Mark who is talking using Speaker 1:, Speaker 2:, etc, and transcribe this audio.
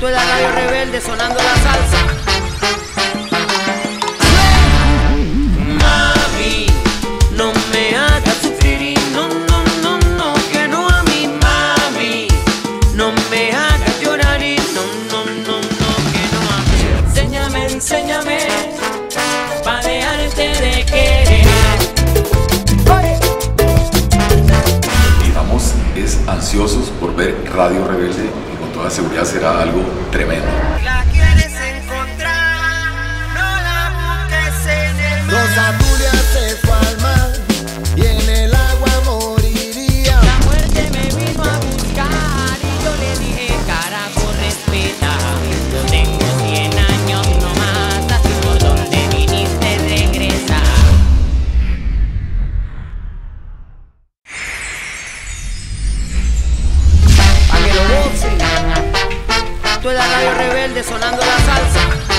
Speaker 1: Esto es la radio rebelde sonando la salsa. Mami, no me hagas sufrir y no, no, no, no, que no a mi mami. No me hagas llorar y no, no, no, no, que no a mí. Enséñame, enséñame, para dejarte de querer.
Speaker 2: Estamos es ansiosos por ver Radio Rebelde toda seguridad será algo tremendo.
Speaker 1: La quieres encontrar, no la busques en el rebelde sonando la salsa.